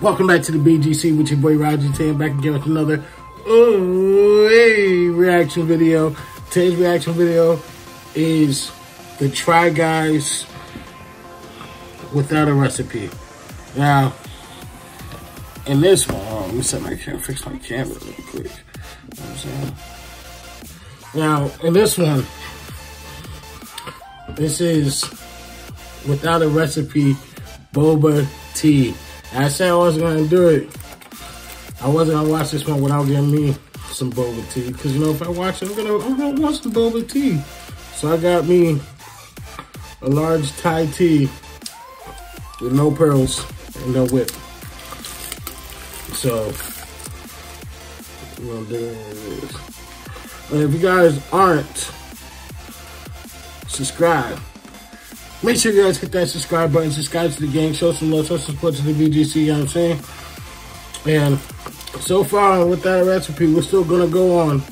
Welcome back to the BGC with your boy Roger Tan back again with another oh, hey, reaction video. Today's reaction video is the Try Guys without a recipe. Now, in this one, oh, let me set my camera, fix my camera real quick. You know? Now, in this one, this is without a recipe boba tea. I said I wasn't gonna do it. I wasn't gonna watch this one without getting me some boba tea. Cause you know if I watch it, I'm gonna I'm gonna want some boba tea. So I got me a large Thai tea with no pearls and no whip. So if you guys aren't subscribed, Make sure you guys hit that subscribe button, subscribe to the gang, show some love, show some support to the BGC, you know what I'm saying? And so far with that recipe, we're still gonna go on.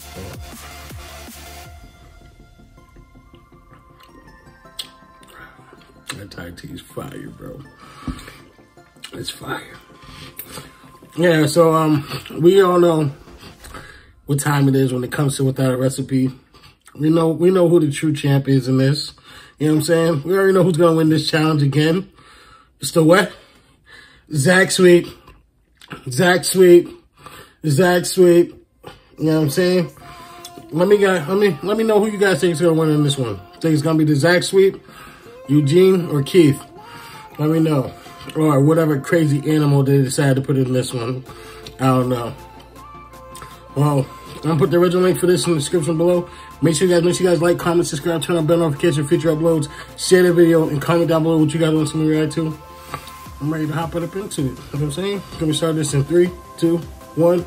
That Thai tea is fire, bro. It's fire. Yeah, so um we all know what time it is when it comes to without a recipe. We know we know who the true champ is in this. You know what I'm saying? We already know who's gonna win this challenge again. It's the what? Zach Sweet. Zach Sweet. Zach Sweet. You know what I'm saying? Let me guys let me let me know who you guys think is gonna win in this one. Think it's gonna be the Zach Sweet, Eugene, or Keith. Let me know. Or whatever crazy animal they decide to put in this one. I don't know. Well, I'm gonna put the original link for this in the description below. Make sure you guys, make sure you guys like, comment, subscribe, turn on bell notification, future uploads, share the video, and comment down below what you guys want to react to. I'm ready to hop it up into it. You know what I'm saying? We start this in three, two, one?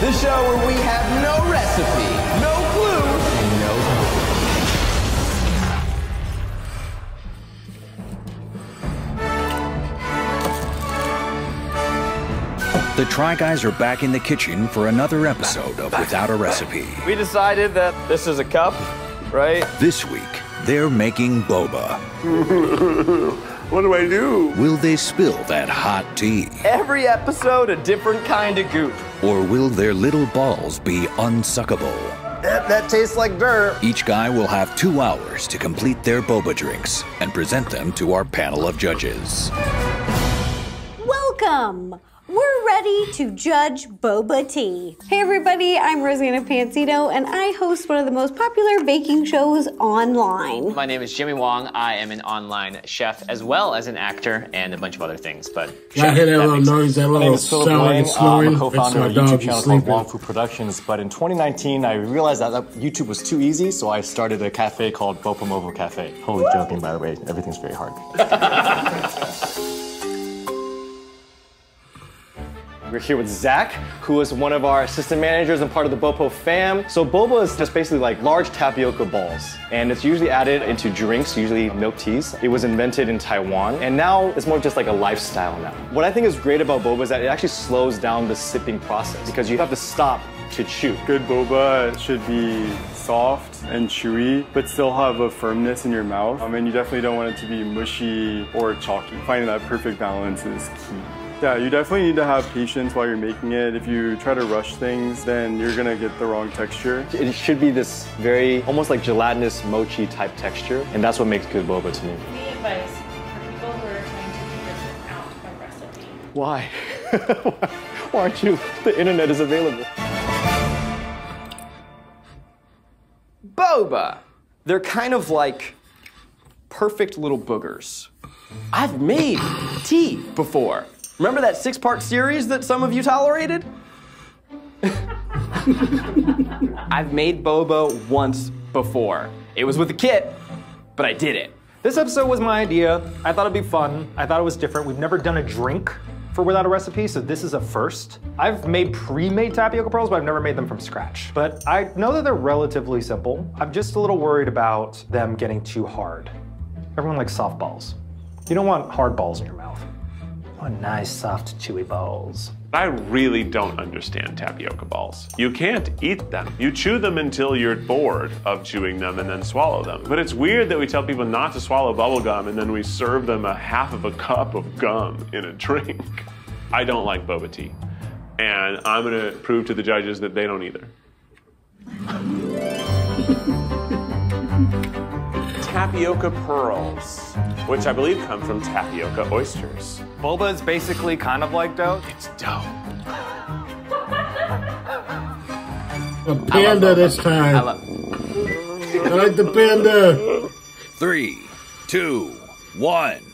The show where we have no recipe, no clue, and no hope. The Try Guys are back in the kitchen for another episode of Without a Recipe. We decided that this is a cup, right? This week, they're making boba. What do I do? Will they spill that hot tea? Every episode, a different kind of goop. Or will their little balls be unsuckable? That, that tastes like dirt. Each guy will have two hours to complete their boba drinks and present them to our panel of judges. Welcome! We're ready to judge boba tea. Hey everybody, I'm Rosanna Pansino and I host one of the most popular baking shows online. My name is Jimmy Wong. I am an online chef as well as an actor and a bunch of other things. But Y'all chef, hear that that little makes noise, that My little sound like Wang. it's Uh, I'm a co-founder of a YouTube he's channel called. Wong Fu Productions. But in 2019, I realized that that YouTube was too easy, so I started a cafe called Bopomofo Cafe. Totally joking, by the way. Everything's very hard. We're here with Zach, who is one of our assistant managers and part of the Bopo fam. So boba is just basically like large tapioca balls, and it's usually added into drinks, usually milk teas. It was invented in Taiwan, and now it's more just like a lifestyle now. What I think is great about boba is that it actually slows down the sipping process because you have to stop to chew. Good boba should be soft and chewy, but still have a firmness in your mouth. Um, and you definitely don't want it to be mushy or chalky. Finding that perfect balance is key. Yeah, you definitely need to have patience while you're making it. If you try to rush things, then you're gonna get the wrong texture. It should be this very, almost like gelatinous mochi type texture, and that's what makes good boba to me. Any advice for people who are trying to figure this out a recipe? Why? Why aren't you? The internet is available. Boba. They're kind of like perfect little boogers. I've made tea before. Remember that six part series that some of you tolerated? I've made boba once before. It was with a kit, but I did it. This episode was my idea. I thought it'd be fun. I thought it was different. We've never done a drink for without a recipe, so this is a first. I've made pre-made tapioca pearls, but I've never made them from scratch. But I know that they're relatively simple. I'm just a little worried about them getting too hard. Everyone likes soft balls. You don't want hard balls in your mouth. You want nice, soft, chewy balls. I really don't understand tapioca balls. You can't eat them. You chew them until you're bored of chewing them and then swallow them. But it's weird that we tell people not to swallow bubble gum and then we serve them a half of a cup of gum in a drink. I don't like boba tea. And I'm gonna prove to the judges that they don't either. Tapioca pearls, which I believe come from tapioca oysters. Boba is basically kind of like dough. It's dough. A panda this time. I, like the panda. Three, two, one.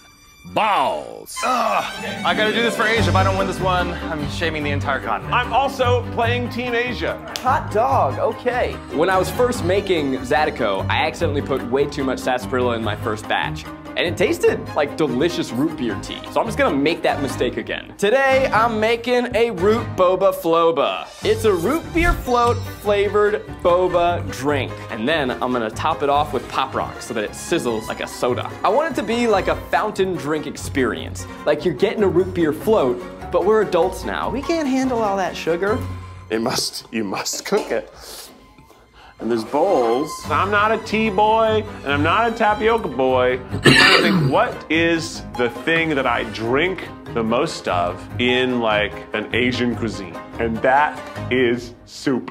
Balls. Ugh, I gotta do this for Asia. If I don't win this one, I'm shaming the entire continent. I'm also playing Team Asia. Hot dog, okay. When I was first making Zydeco, I accidentally put way too much sarsaparilla in my first batch. And it tasted like delicious root beer tea. So I'm just gonna make that mistake again. Today, I'm making a root boba floba. It's a root beer float flavored boba drink. And then I'm gonna top it off with Pop Rocks so that it sizzles like a soda. I want it to be like a fountain drink experience. Like you're getting a root beer float, but we're adults now. We can't handle all that sugar. It must, you must cook it. And there's bowls. I'm not a tea boy, and I'm not a tapioca boy. I'm trying to think, what is the thing that I drink the most of in like an Asian cuisine? And that is soup.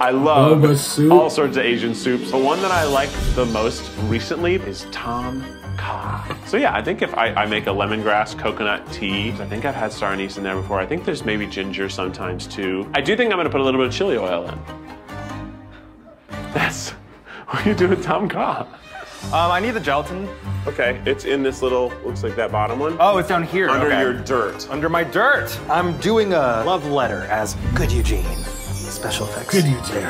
I love soup? all sorts of Asian soups. The one that I like the most recently is Tom Kha. So yeah, I think if I, I make a lemongrass coconut tea, I think I've had star anise in there before. I think there's maybe ginger sometimes too. I do think I'm gonna put a little bit of chili oil in. That's what you do with Tom Kha. Um, I need the gelatin. Okay, it's in this little, looks like that bottom one. Oh, it's down here. Under okay. your dirt. Under my dirt. I'm doing a love letter as Good Eugene. Special effects. Good Eugene.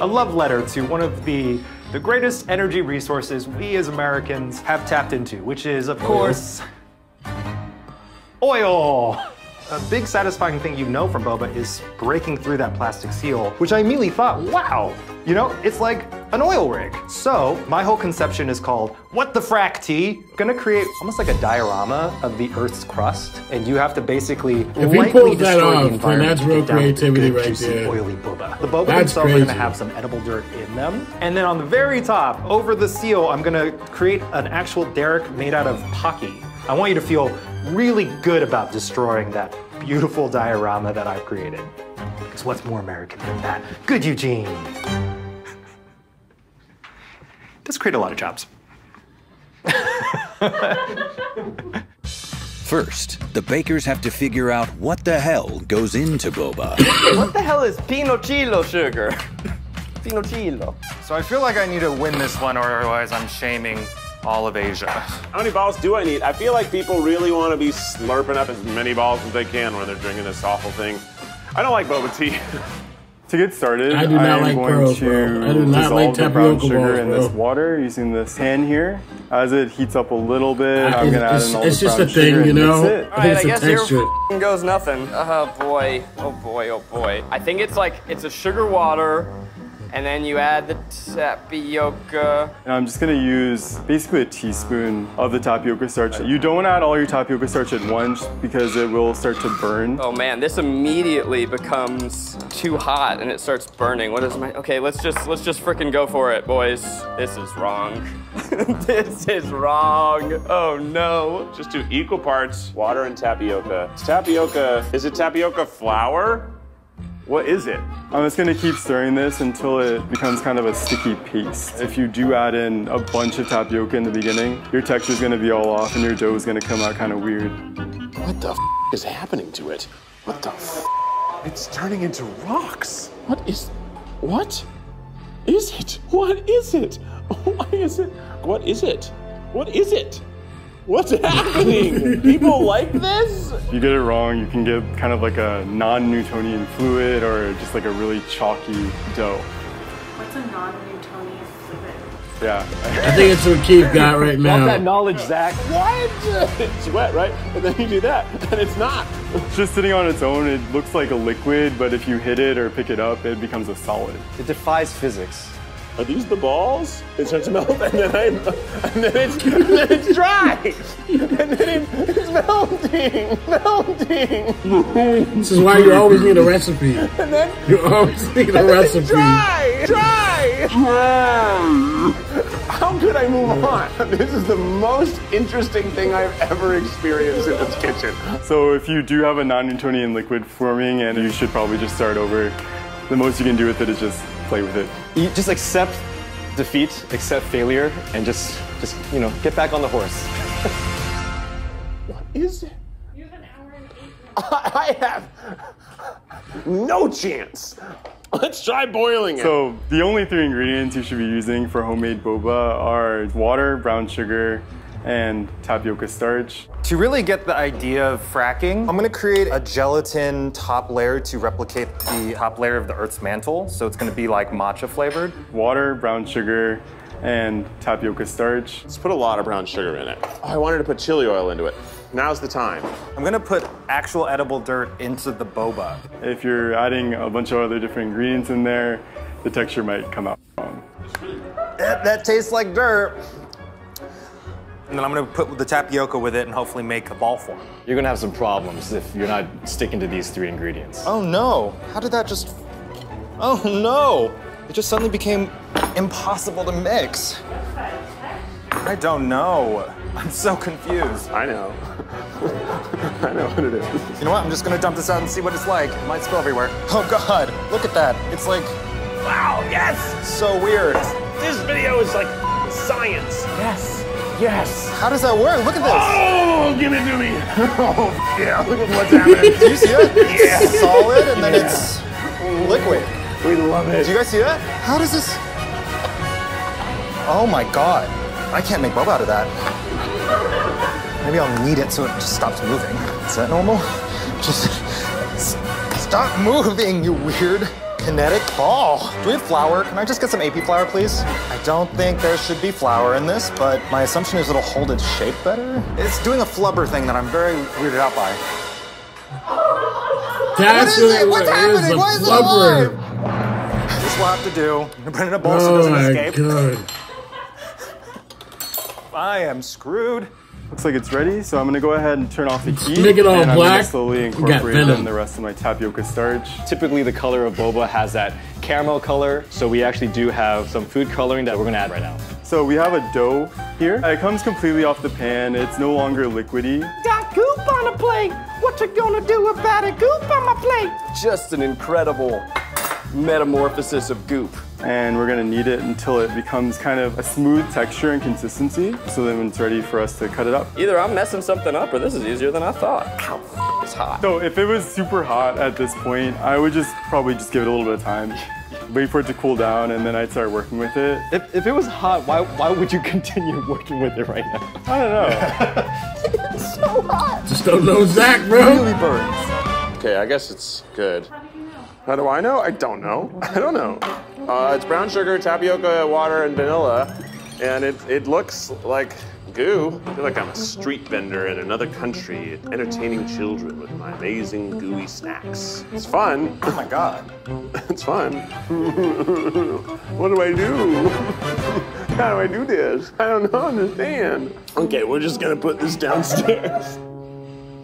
A love letter to one of the the greatest energy resources we as Americans have tapped into, which is, of course, oil. A big satisfying thing you know from boba is breaking through that plastic seal, which I immediately thought, wow, you know, it's like an oil rig. So my whole conception is called What the Frack Tea? Gonna create almost like a diorama of the Earth's crust, and you have to basically If lightly destroy off, the environment that's to real get down to creativity good, right juicy, there. Oily boba. The boba That's themselves are crazy. gonna have some edible dirt in them, and then on the very top, over the seal, I'm gonna create an actual derrick made out of pocky. I want you to feel really good about destroying that beautiful diorama that I've created. Because what's more American than that? Good Eugene. Does create a lot of jobs. First, the bakers have to figure out what the hell goes into boba. what the hell is Pinocchio sugar? Pinocchio. So I feel like I need to win this one, or otherwise I'm shaming all of Asia. How many balls do I need? I feel like people really want to be slurping up as many balls as they can when they're drinking this awful thing. I don't like boba tea. To get started, I do not am like going pearls, to bro. I do not dissolve like the brown sugar balls, in this water using this pan here. As it heats up a little bit, Uh, I'm gonna add it's- in all it's the just brown a thing, you know? it. All right, I It's guess here texture. f***ing goes nothing. Oh boy, oh boy, oh boy. I think it's like it's a sugar water And then you add the tapioca. And I'm just gonna use basically a teaspoon of the tapioca starch. You don't wanna add all your tapioca starch at once because it will start to burn. Oh man, this immediately becomes too hot and it starts burning. What is my okay, let's just let's just frickin' go for it, boys. This is wrong. this is wrong. Oh no. Just do equal parts water and tapioca. It's tapioca, is it tapioca flour? What is it? I'm just gonna keep stirring this until it becomes kind of a sticky paste. If you do add in a bunch of tapioca in the beginning, your texture's gonna be all off and your dough is gonna come out kind of weird. What the f- is happening to it? What the f- It's turning into rocks. What is. What is it? What is it? Why is it? What is it? What is it? What's happening? People like this? If you get it wrong, you can get kind of like a non-Newtonian fluid or just like a really chalky dough. What's a non-Newtonian fluid? Yeah. I think it's what Keith got right now. Want that knowledge, Zach. What? It's wet, right? And then you do that, and it's not. It's just sitting on its own. It looks like a liquid, but if you hit it or pick it up, it becomes a solid. It defies physics. Are these the balls? It starts to melt, and then I, and then it's, and then it's dry, and then it, it's melting, melting. This is why you always need a recipe. And then You always need a recipe. dry, dry, dry. How could I move on? This is the most interesting thing I've ever experienced in this kitchen. So if you do have a non-Newtonian liquid forming, and you should probably just start over. The most you can do with it is just play with it. You just accept defeat, accept failure, and just, just you know, get back on the horse. What is it? You have an hour and eight minutes. I have no chance. Let's try boiling it. So the only three ingredients you should be using for homemade boba are water, brown sugar, and tapioca starch. To really get the idea of fracking, I'm gonna create a gelatin top layer to replicate the top layer of the Earth's mantle. So it's gonna be like matcha flavored. Water, brown sugar, and tapioca starch. Let's put a lot of brown sugar in it. Oh, I wanted to put chili oil into it. Now's the time. I'm gonna put actual edible dirt into the boba. If you're adding a bunch of other different ingredients in there, the texture might come out wrong. That, that tastes like dirt. And then I'm gonna put the tapioca with it and hopefully make a ball form. You're gonna have some problems if you're not sticking to these three ingredients. Oh no, how did that just, oh no. It just suddenly became impossible to mix. I don't know. I'm so confused. I know. I know what it is. You know what? I'm just gonna dump this out and see what it's like. It might spill everywhere. Oh god, look at that. It's like, Wow, yes! so weird. This video is like science. Yes, yes. How does that work? Look at this. Oh, give it to me. Oh, yeah, look at what's happening. Do you see it? Yeah. It's solid and then Yeah. it's liquid. We love it. Do you guys see that? How does this? Oh my god. I can't make boba out of that. Maybe I'll knead it so it just stops moving. Is that normal? Just s- stop moving, you weird kinetic ball. Do we have flour? Can I just get some AP flour, please? I don't think there should be flour in this, but my assumption is it'll hold its shape better. It's doing a flubber thing that I'm very weirded out by. That's what is it? What's happening? Why is it alive? This will have to do. I'm gonna put in a bowl so it Oh doesn't my escape. god. I am screwed. Looks like it's ready, so I'm gonna go ahead and turn off the heat. Make it all and I'm black. gonna slowly incorporate in the rest of my tapioca starch. Typically, the color of boba has that caramel color, so we actually do have some food coloring that we're gonna add right now. So we have a dough here. It comes completely off the pan. It's no longer liquidy. Got goop on a plate. What you gonna do about it? Goop on my plate. Just an incredible metamorphosis of goop. And we're gonna knead it until it becomes kind of a smooth texture and consistency. So then when it's ready for us to cut it up. Either I'm messing something up or this is easier than I thought. Ow, it's hot. So if it was super hot at this point, I would just probably just give it a little bit of time. Wait for it to cool down and then I'd start working with it. If, if it was hot, why, why would you continue working with it right now? I don't know. It's so hot. Just don't know Zach, bro. Really burns. Okay, I guess it's good. How do I know? I don't know. I don't know. Uh, it's brown sugar, tapioca, water, and vanilla. and it, it looks like goo. I feel like I'm a street vendor in another country, entertaining children with my amazing gooey snacks. It's fun. Oh my god. it's fun. what do I do? How do I do this? I don't know, understand. Okay, we're just gonna put this downstairs.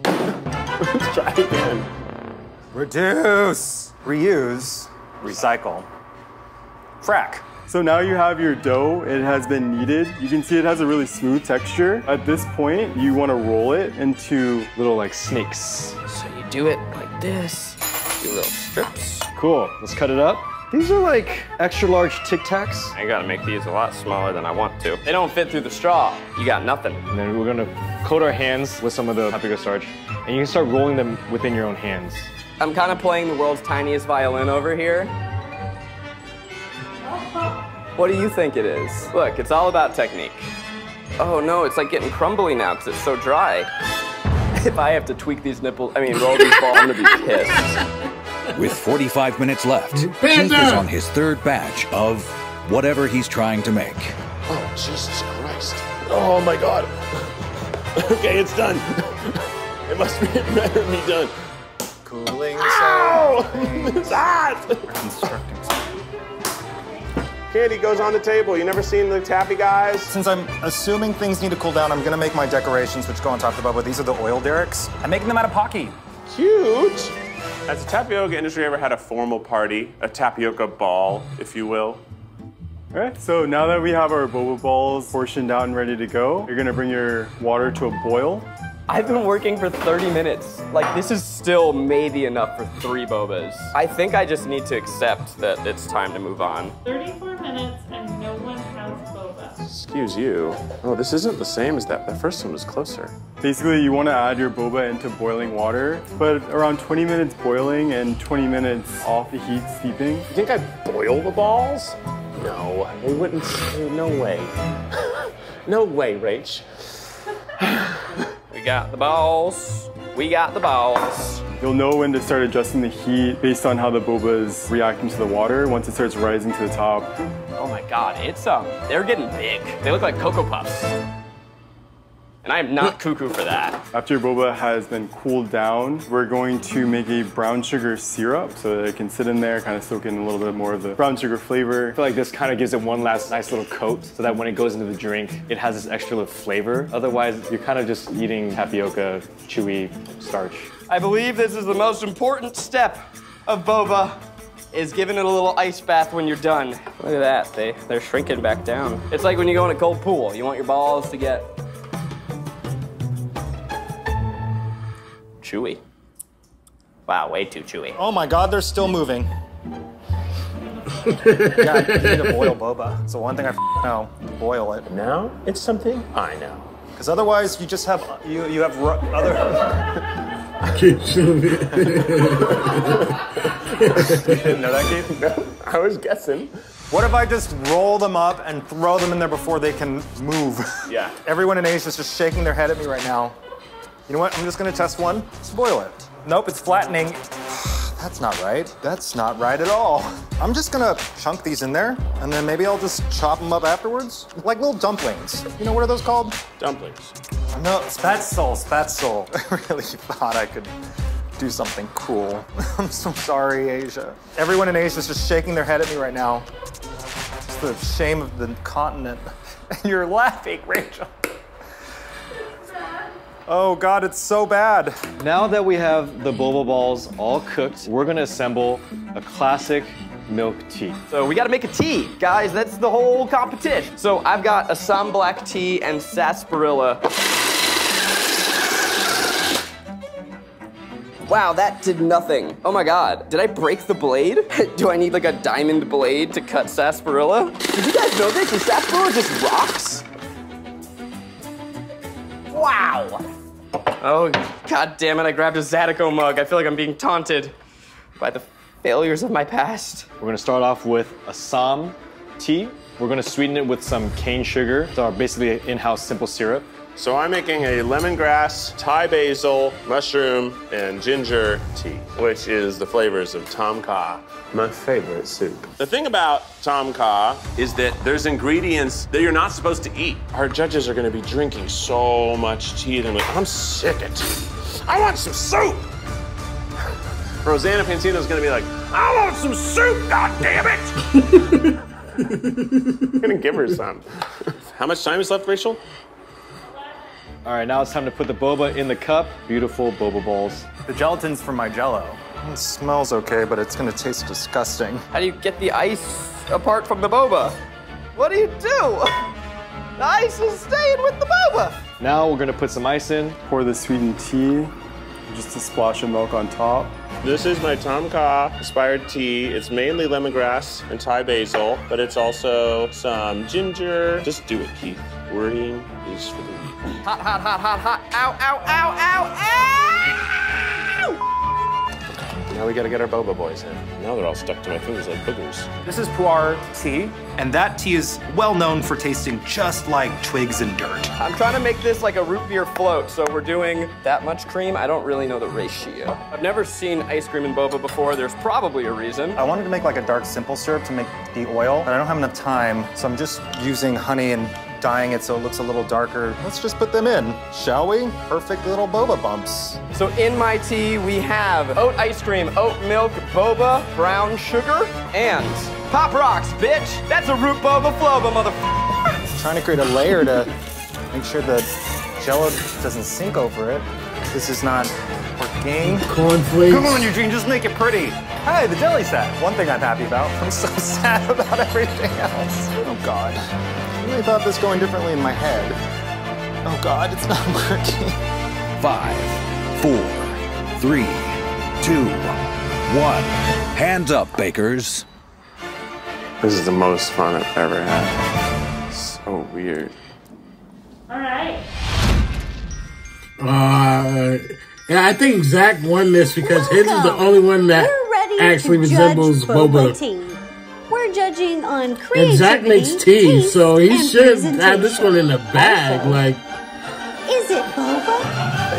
Let's try again. Reduce, reuse, recycle. Frack. So now you have your dough, it has been kneaded. You can see it has a really smooth texture. At this point, you wanna roll it into little like snakes. So you do it like this, do little strips. Cool, let's cut it up. These are like extra large Tic Tacs. I gotta make these a lot smaller than I want to. They don't fit through the straw. You got nothing. And then we're gonna coat our hands with some of the tapioca starch. And you can start rolling them within your own hands. I'm kind of playing the world's tiniest violin over here. What do you think it is? Look, it's all about technique. Oh no, it's like getting crumbly now because it's so dry. If I have to tweak these nipples, I mean roll these balls, I'm gonna be pissed. With 45 minutes left, Keith is on his third batch of whatever he's trying to make. Oh, Jesus Christ. Oh my God. okay, it's done. It must be better be done. Cooling Ow! it's hot! Candy goes on the table. You never seen the tappy guys? Since I'm assuming things need to cool down, I'm gonna make my decorations, which go on top of the boba. These are the oil derricks. I'm making them out of pocky. Cute. Has the tapioca industry ever had a formal party, a tapioca ball, if you will? All right, so now that we have our boba balls portioned out and ready to go, you're gonna bring your water to a boil. I've been working for 30 minutes. Like, this is still maybe enough for three bobas. I think I just need to accept that it's time to move on. 34 minutes and no one has boba. Excuse you. Oh, this isn't the same as that. That first one was closer. Basically, you wanna add your boba into boiling water, but around 20 minutes boiling and 20 minutes off the heat steeping. You think I boil the balls? No, they wouldn't. No way. no way, Rach. We got the balls. We got the balls. You'll know when to start adjusting the heat based on how the boba is reacting to the water once it starts rising to the top. Oh my god, it's um, they're getting big. They look like Cocoa Puffs. And I am not cuckoo for that. After your boba has been cooled down, we're going to make a brown sugar syrup so that it can sit in there, kind of soak in a little bit more of the brown sugar flavor. I feel like this kind of gives it one last nice little coat so that when it goes into the drink, it has this extra little flavor. Otherwise, you're kind of just eating tapioca, chewy starch. I believe this is the most important step of boba is giving it a little ice bath when you're done. Look at that, they, they're shrinking back down. It's like when you go in a cold pool. You want your balls to get chewy. Wow, way too chewy. Oh my god, they're still moving. yeah, you need to boil boba. It's the one thing I f- know. Boil it. Now it's something I know. Because otherwise, you just have you you have ru- other. Didn't know that, Keith? No, I was guessing. What if I just roll them up and throw them in there before they can move? Yeah. Everyone in Asia is just shaking their head at me right now. You know what? I'm just gonna test one. Let's it. Nope, it's flattening. That's not right. That's not right at all. I'm just gonna chunk these in there, and then maybe I'll just chop them up afterwards, like little dumplings. You know what are those called? Dumplings. No, spätzle, spätzle. I really thought I could do something cool. I'm so sorry, Asia. Everyone in Asia is just shaking their head at me right now. It's the shame of the continent. And you're laughing, Rachel. Oh God, it's so bad. Now that we have the boba balls all cooked, we're gonna assemble a classic milk tea. So we gotta make a tea, guys. That's the whole competition. So I've got Assam black tea and sarsaparilla. Wow, that did nothing. Oh my god, did I break the blade? Do I need like a diamond blade to cut sarsaparilla? Did you guys know this? Is sarsaparilla just rocks? Wow. Oh, god damn it, I grabbed a Zydeco mug. I feel like I'm being taunted by the failures of my past. We're gonna start off with Assam tea. We're gonna sweeten it with some cane sugar. It's our basically in-house simple syrup. So I'm making a lemongrass, Thai basil, mushroom, and ginger tea, which is the flavors of Tom Kha, my favorite soup. The thing about Tom Kha is that there's ingredients that you're not supposed to eat. Our judges are going to be drinking so much tea. They're like, I'm sick of tea. I want some soup. Rosanna Pansino's going to be like, I want some soup, god damn it. I'm going to give her some. How much time is left, Rachel? All right, now it's time to put the boba in the cup. Beautiful boba balls. The gelatin's from my jello. It smells okay, but it's gonna taste disgusting. How do you get the ice apart from the boba? What do you do? The ice is staying with the boba. Now we're gonna put some ice in. Pour the sweetened tea, just a splash of milk on top. This is my Tom Kha inspired tea. It's mainly lemongrass and Thai basil, but it's also some ginger. Just do it, Keith. Wording is for the weak. Hot, hot, hot, hot, hot. Ow, ow, ow, ow, ow! Now we gotta get our boba boys in. Now they're all stuck to my fingers like boogers. This is pu'er tea, and that tea is well known for tasting just like twigs and dirt. I'm trying to make this like a root beer float, so we're doing that much cream. I don't really know the ratio. I've never seen ice cream and boba before. There's probably a reason. I wanted to make like a dark simple syrup to make the oil, but I don't have enough time, so I'm just using honey and dyeing it so it looks a little darker. Let's just put them in, shall we? Perfect little boba bumps. So in my tea, we have oat ice cream, oat milk, boba, brown sugar, and pop rocks, bitch. That's a root boba floba, motherfucker. Trying to create a layer to make sure the jello doesn't sink over it. This is not working. Cornflakes. Come on, Eugene, just make it pretty. Hey, the jelly set. One thing I'm happy about. I'm so sad about everything else. Oh God. I really thought this going differently in my head. Oh God, it's not working. Five, four, three, two, one. Hands up, bakers. This is the most fun I've ever had. So weird. All right. Uh, yeah, I think Zach won this because his is the only one that actually resembles boba boba. We're judging on And Zach makes tea, so he should have this one in the bag. Also, Like, Is it boba?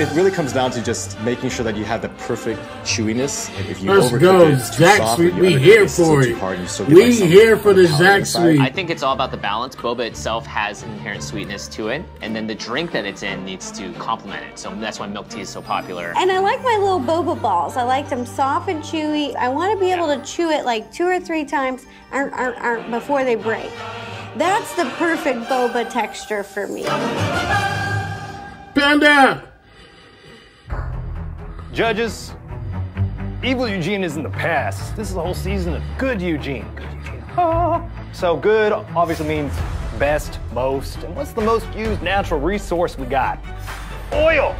It really comes down to just making sure that you have the perfect chewiness. And if you let's overcook go, it, it's too Zach Sweet. We here for too it. hard, you We like, here for the powder Zach. Sweet. I think it's all about the balance. Boba itself has inherent sweetness to it, and then the drink that it's in needs to complement it. So that's why milk tea is so popular. And I like my little boba balls. I like them soft and chewy. I want to be able to chew it like two or three times arr, arr, arr, before they break. That's the perfect boba texture for me. Panda! Judges, evil Eugene is in the past. This is a whole season of good Eugene. Good Eugene. Ah. So good obviously means best, most, and what's the most used natural resource we got? Oil.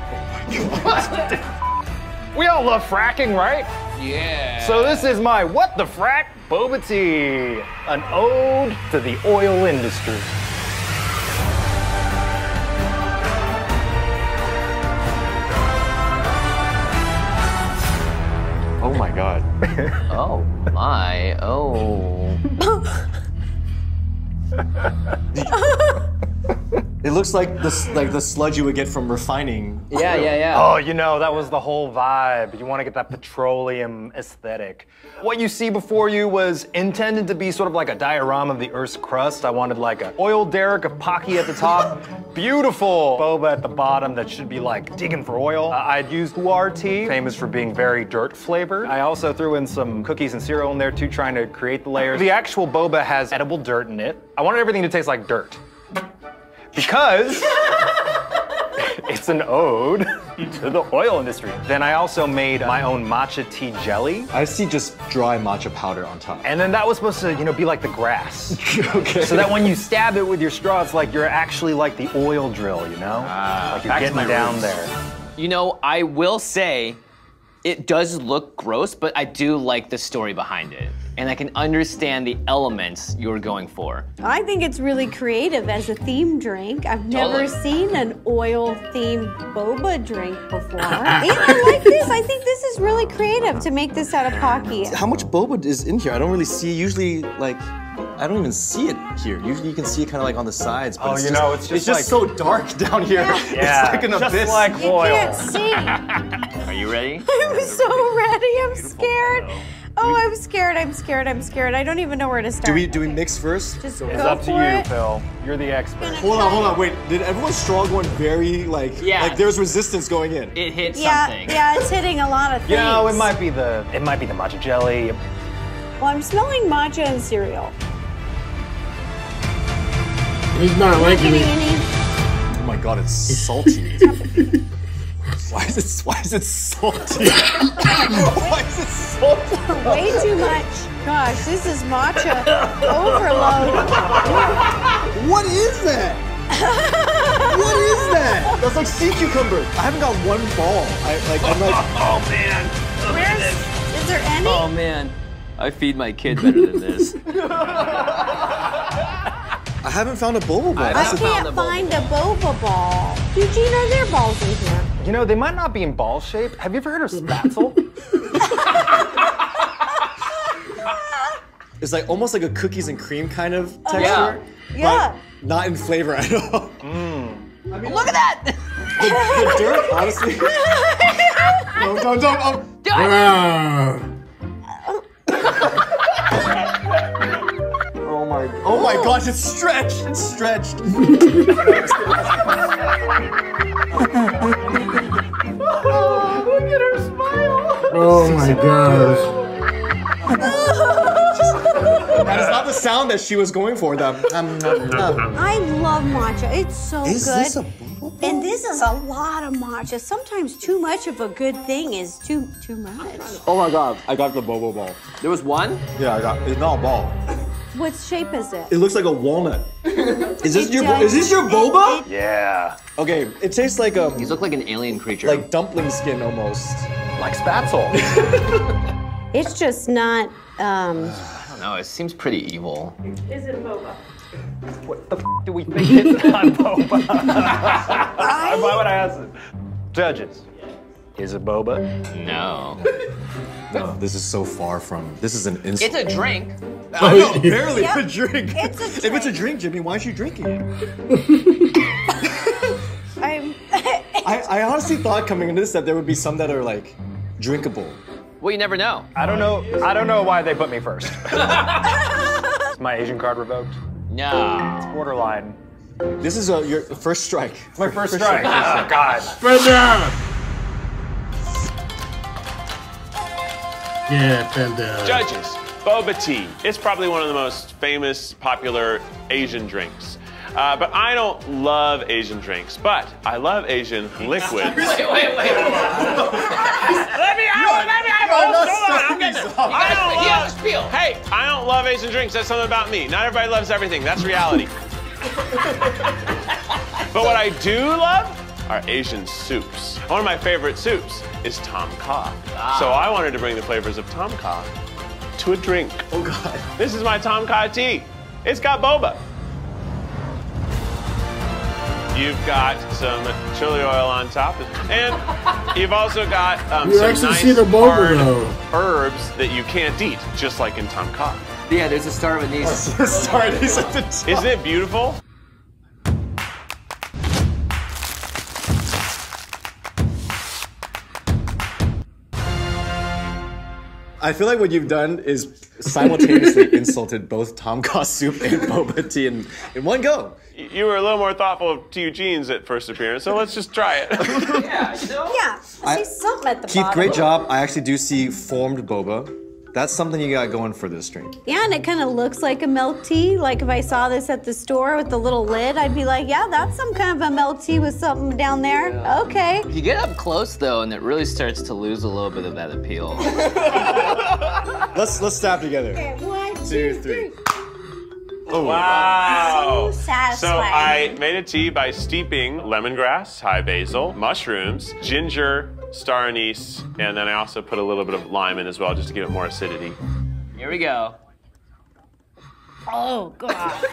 we all love fracking, right? Yeah. So this is my what the frack boba tea, an ode to the oil industry. God. oh my, oh. It looks like the like the sludge you would get from refining. Yeah, yeah, yeah. Oh, you know, that was the whole vibe. You want to get that petroleum aesthetic. What you see before you was intended to be sort of like a diorama of the Earth's crust. I wanted like an oil derrick of Pocky at the top, beautiful boba at the bottom that should be like digging for oil. Uh, I'd used pu'er tea, famous for being very dirt flavored. I also threw in some cookies and cereal in there too, trying to create the layers. The actual boba has edible dirt in it. I wanted everything to taste like dirt. Because it's an ode to the oil industry. Then I also made my own matcha tea jelly. I see just dry matcha powder on top. And then that was supposed to, you know, be like the grass. okay. So that when you stab it with your straw, it's like you're actually like the oil drill, you know? like you're getting down roots. there. You know, I will say it does look gross, but I do like the story behind it. And I can understand the elements you're going for. I think it's really creative as a theme drink. I've never Totally. seen an oil themed boba drink before. and I like this. I think this is really creative to make this out of Pocky. How much boba is in here? I don't really see. Usually, like, I don't even see it here. Usually you can see it kind of like on the sides. But Oh, it's you just, know, it's just it's just so dark down here. Yeah, it's like an just abyss. like You oil. can't see. Are you ready? I'm so ready. I'm scared. Oh, I'm scared. I'm scared. I'm scared. I don't even know where to start. Do we do we mix first? Just It's go up to for you, it. Phil. You're the expert. Hold on, hold on, wait. Did everyone's straw going very like Yeah. like there's resistance going in? It hit Yeah, something. yeah, it's hitting a lot of things. You know, it might be the it might be the matcha jelly. Well, I'm smelling matcha and cereal. He's not liking Getting it. any? Oh my god, it's salty. why is it why is it salty? why is it salty? Way too much. Gosh, this is matcha overload. What is that? what is that? That's like sea cucumber. I haven't got one ball. I like I'm like Oh man. Where's? Is there any? Oh man. I feed my kid better than this. I haven't found a boba ball. I That's the- can't find a boba ball. Eugene, are there balls in here? You know, they might not be in ball shape. Have you ever heard of spätzle? It's like almost like a cookies and cream kind of Uh-huh. texture. Yeah. But not in flavor at all. Look at that! The, the dirt, honestly. no, don't, don't. Oh. Ah. oh my. Oh my gosh! It's stretched. It's stretched. Oh my gosh. That is not the sound that she was going for. The um, um, um. I love matcha. It's so Is good. this a and this is a lot of matcha. Sometimes too much of a good thing is too too much. Oh my god! I got the boba ball. There was one? Yeah, I got. It's not a ball. What shape is it? It looks like a walnut. Is this It your? does. Is this your boba? Yeah. Okay, it tastes like um, These look like an alien creature. like dumpling skin almost. Like spätzle. It's just not. Um, I don't know. It seems pretty evil. Is it boba? what the f- do we think it's not boba? Why would I ask it? Judges. Is it boba? No. No, this is so far from. This is an It's a drink. I know, barely Yep. a drink. It's a If it's a drink, Jimmy, why aren't you drinking it? I'm. I, I honestly thought coming into this that there would be some that are like drinkable. Well, you never know. I don't know. I don't know why they put me first. Is my Asian card revoked? No. It's borderline. This is a, your first strike. My first strike. Oh, God. Fender! Yeah, Fender. Judges, boba tea. It's probably one of the most famous, popular Asian drinks. Uh, but I don't love Asian drinks, but I love Asian liquids. Wait, wait, wait. Let me, I, let me, I, hold on, I'm getting, I don't love, spiel. hey, I don't love Asian drinks. That's something about me. Not everybody loves everything. That's reality. but what I do love are Asian soups. One of my favorite soups is Tom Kha. So I wanted to bring the flavors of Tom Kha to a drink. Oh God. This is my Tom Kha tea. It's got boba. You've got some chili oil on top, and you've also got um, You some actually nice see the boba, hard though. herbs that you can't eat, just like in Tom Kha. Yeah, there's a star of anise. Sorry, these are the top. Isn't it beautiful? I feel like what you've done is simultaneously insulted both Tom Kha soup and boba tea in, in one go. You were a little more thoughtful to Eugene's at first appearance, so let's just try it. yeah, you know? yeah, I see something at the Keith, bottom. great job. I actually do see formed boba. That's something you got going for this drink. Yeah, and it kind of looks like a milk tea. Like if I saw this at the store with the little lid, I'd be like, yeah, that's some kind of a milk tea with something down there. Okay. You get up close though, and it really starts to lose a little bit of that appeal. Let's let's stab together. Okay, one, Two, two, three. three. Oh. Wow. So. So I made a tea by steeping lemongrass, Thai basil, mushrooms, ginger, star anise, and then I also put a little bit of lime in as well just to give it more acidity. Here we go. Oh god.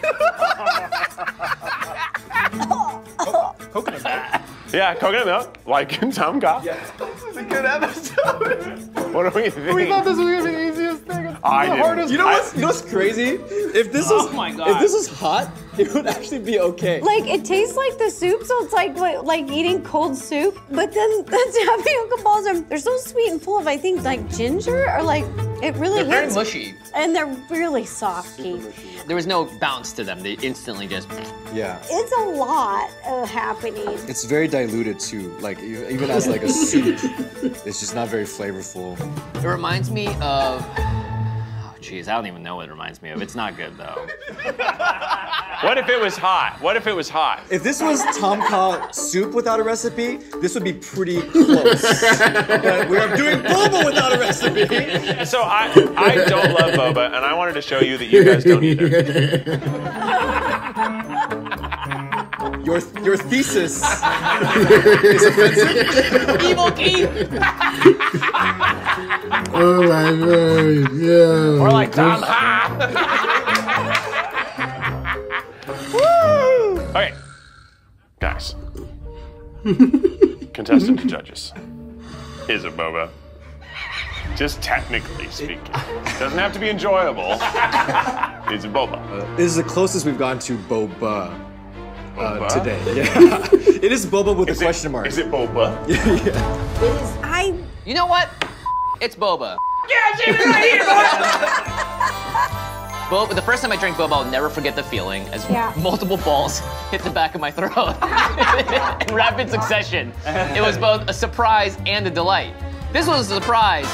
Coconut milk. Yeah, coconut milk, like in Tom Kha. This is a good episode. what do we think? We thought this was gonna be the easiest thing. It's I the didn't. hardest. You know what's, you know what's crazy? if this oh was Oh my if this was hot, it would actually be okay. Like it tastes like the soup, so it's like like, like eating cold soup. But then the tapioca balls are they're so sweet and full of I think like ginger or like it really They're very mushy. And they're really soft, There was no bounce to them. They instantly just. Yeah. It's a lot uh, happening. It's very diluted too. Like even as like a soup, it's just not very flavorful. It reminds me of. Jeez, I don't even know what it reminds me of. It's not good though. What if it was hot? What if it was hot? If this was Tom Kha soup without a recipe, this would be pretty close. but we are doing boba without a recipe. So I, I don't love boba, and I wanted to show you that you guys don't either. Your your thesis is offensive. Evil Keith. Oh my god, yeah. Or like Tom Woo! Okay, guys. Contestant to judges. Is a boba? Just technically speaking. Doesn't have to be enjoyable. Is a boba? Uh, this is the closest we've gone to boba. Uh, today, yeah. it is boba with Is a it- question mark. Is it boba? yeah. I You know what? It's boba. Yeah, Jamie, right here, Boba. The first time I drank boba, I'll never forget the feeling as Yeah. multiple balls hit the back of my throat in rapid succession. It was both a surprise and a delight. This was a surprise,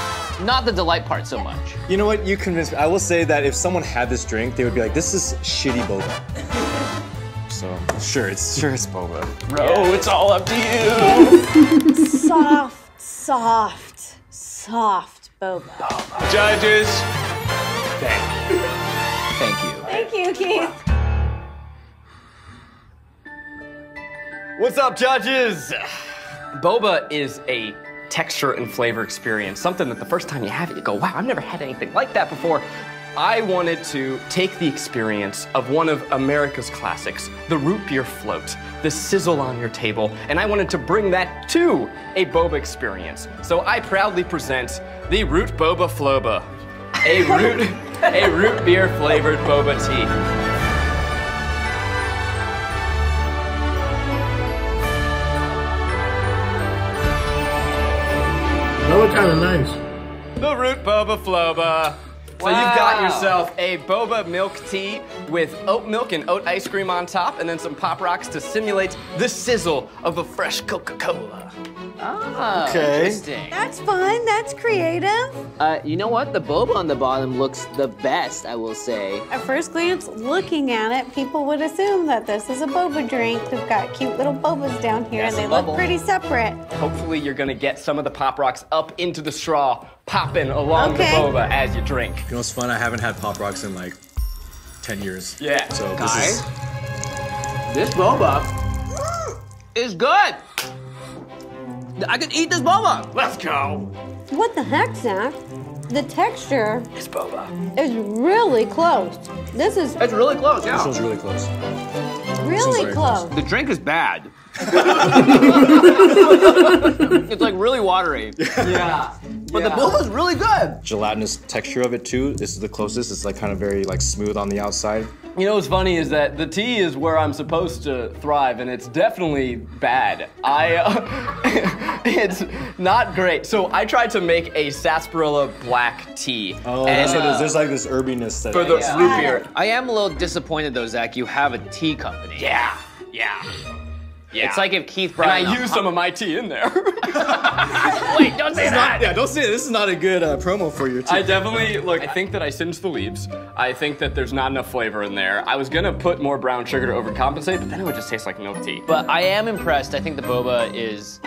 not the delight part so much. You know what? You convinced me. I will say that if someone had this drink, they would be like, "This is shitty boba." So sure, it's sure it's boba. Bro, it's all up to you. soft, soft, soft boba. Judges. Thank you, thank you. Thank you, Keith. What's up, judges? Boba is a texture and flavor experience, something that the first time you have it, you go, wow, I've never had anything like that before. I wanted to take the experience of one of America's classics, the root beer float, the sizzle on your table, and I wanted to bring that to a boba experience. So I proudly present the Root Boba Floba, a root, a root beer flavored boba tea. That look kind of nice. The Root Boba Floba. So you've got yourself a boba milk tea with oat milk and oat ice cream on top, and then some pop rocks to simulate the sizzle of a fresh Coca-Cola. Ah, Okay. interesting. That's fun. That's creative. Uh, you know what? The boba on the bottom looks the best, I will say. At first glance, looking at it, people would assume that this is a boba drink. We've got cute little bobas down here, Yes, and they a look pretty separate. Hopefully you're gonna get some of the pop rocks up into the straw, popping along Okay. the boba as you drink. You know what's fun? I haven't had Pop Rocks in like ten years. Yeah. So this Guys? is This boba is good. I could eat this boba. Let's go. What the heck, Zach? The texture It's boba. is really close. This is It's really close, this yeah. one's really close. really very close. The drink is bad. it's like really watery. Yeah. But the boba is really good. Gelatinous texture of it too. This is the closest. It's like kind of very like smooth on the outside. You know what's funny is that the tea is where I'm supposed to thrive, and it's definitely bad. I, uh, it's not great. So I tried to make a sarsaparilla black tea. Oh, and, that's what it is. uh, There's like this herbiness that. for the root beer. I am a little disappointed though, Zach. You have a tea company. Yeah, yeah, yeah. It's like if Keith and. I in a used some of my tea in there. Wait, don't say It's that. not, yeah, don't say it. This is not a good uh, promo for your tea. I definitely look. I think that I singed the leaves. I think that there's not enough flavor in there. I was gonna put more brown sugar to overcompensate, but then it would just taste like milk tea. But I am impressed. I think the boba is.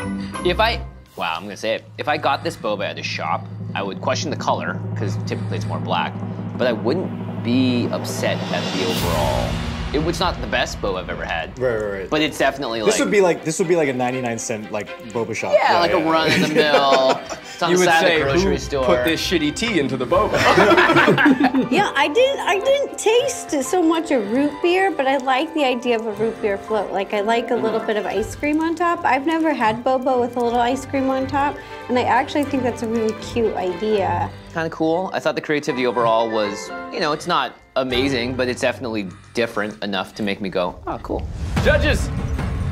If I. Wow, I'm gonna say it. If I got this boba at a shop, I would question the color, because typically it's more black, but I wouldn't be upset at the overall. It was not the best boba I've ever had. Right, right, right. But it's definitely this like. would be like this would be like a 99 cent like boba shop. yeah, like a run in the mill. It's on You the would side say, of the grocery who store. put this shitty tea into the boba? Yeah, I didn't. I didn't taste so much a root beer, but I like the idea of a root beer float. Like I like a mm-hmm. little bit of ice cream on top. I've never had boba with a little ice cream on top, and I actually think that's a really cute idea. kind of cool. I thought the creativity overall was, you know, it's not amazing, but it's definitely different enough to make me go, oh, cool. Judges,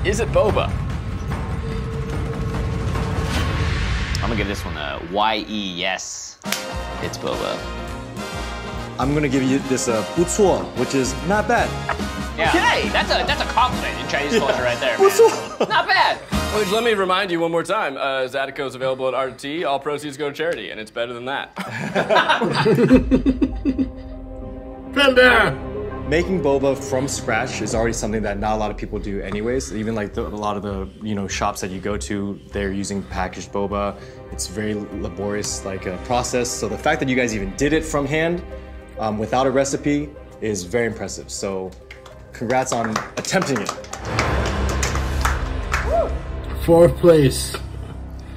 is it boba? I'm gonna give this one a YE, yes. It's boba. I'm gonna give you this uh, 不错, which is not bad. Yeah. Okay, that's a that's a compliment in Chinese culture right there. Man. Not bad. Which let me remind you one more time, uh, Zydeco is available at RT. All proceeds go to charity, and it's better than that. Panda! Making boba from scratch is already something that not a lot of people do anyways. Even like the, a lot of the you know shops that you go to, they're using packaged boba. It's very laborious like a process. So the fact that you guys even did it from hand um, without a recipe is very impressive. So congrats on attempting it. Fourth place.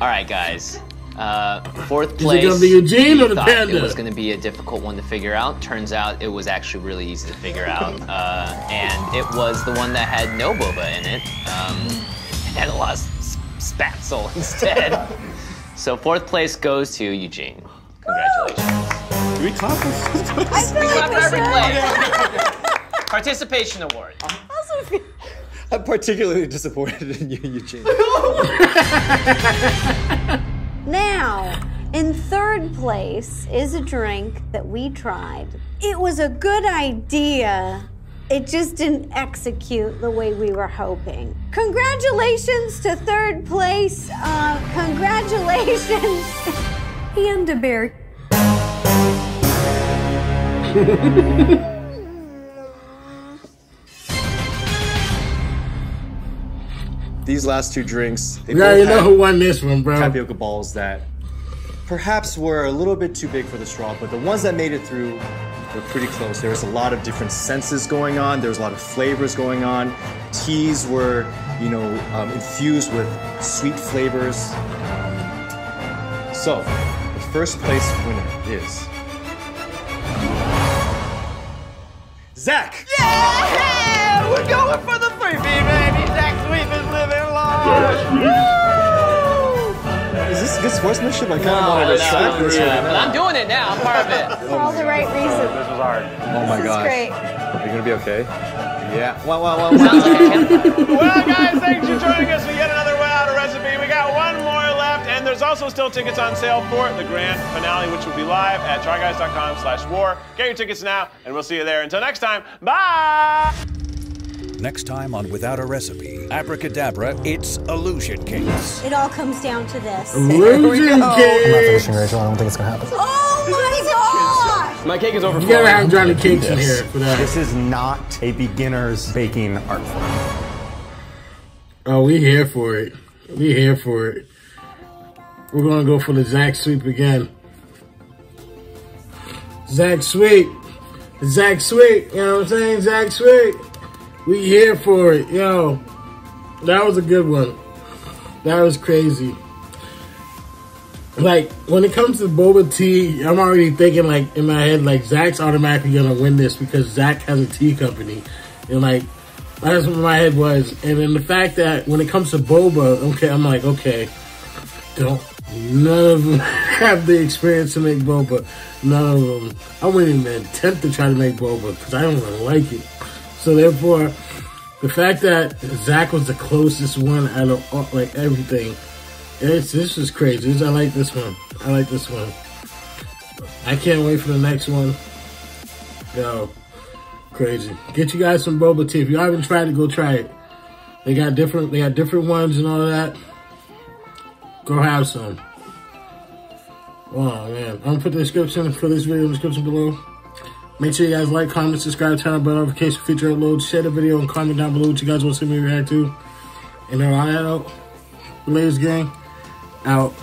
All right, guys. Uh, fourth it place. gonna be Eugene we or the thought Panda? It was going to be a difficult one to figure out. Turns out it was actually really easy to figure out, uh, and it was the one that had no boba in it. Um, it had a lot of s- spätzle instead. so fourth place goes to Eugene. Congratulations. Do we clap? I feel We like clap we every should. play. Participation award. I'm particularly disappointed in you, Eugene. Now, in third place is a drink that we tried. It was a good idea. It just didn't execute the way we were hoping. Congratulations to third place. Uh, congratulations, Panda Bear. These last two drinks, they We already both know had who won this one, bro. Tapioca balls that perhaps were a little bit too big for the straw, but the ones that made it through were pretty close. There was a lot of different senses going on. There was a lot of flavors going on. Teas were, you know, um, infused with sweet flavors. Um, so, the first place winner is Zach. Yeah! We're going for the freebie, baby. Zach Sweep is. Is this good sportsmanship? I kind No, of want to no, this yeah, right but now. I'm doing it now. I'm part of it. For all the right reasons. This was hard. Oh my This is gosh. great. Are you gonna be okay? Yeah. Wow, wow, wow, wow. well, guys, thanks for joining us for yet another Without a Recipe. We got one more left, and there's also still tickets on sale for the grand finale, which will be live at tryguys.com slash war. Get your tickets now, and we'll see you there. Until next time, bye! Next time on Without a Recipe, Abracadabra, it's illusion cakes. It all comes down to this. Illusion cake. Rachel. I don't think it's gonna happen. Oh my god! My cake is over. You gotta have Johnny Cakes in here for that. This is not a beginner's baking art form. Oh, we here for it. We here for it. We're gonna go for the Zach sweep again. Zach sweep. Zach sweep. You know what I'm saying? Zach sweep. We here for it. Yo. That was a good one. That was crazy. Like, when it comes to boba tea, I'm already thinking, like, in my head, like, Zach's automatically gonna win this because Zach has a tea company. And, like, that's what my head was. And then the fact that when it comes to boba, okay, I'm like, okay, don't, none of them have the experience to make boba. None of them. I wouldn't even attempt to try to make boba because I don't even like it. So therefore, the fact that Zach was the closest one out of all, like everything, it's this is crazy. I like this one. I like this one. I can't wait for the next one. Yo, crazy. Get you guys some boba tea. If you haven't tried it, go try it. They got different. They got different ones and all of that. Go have some. Oh man, I'm gonna put the description for this video in the description below. Make sure you guys like, comment, subscribe, turn on bell notification, feature upload, share the video, and comment down below what you guys want to see me react to. And then I out. Blaze gang out.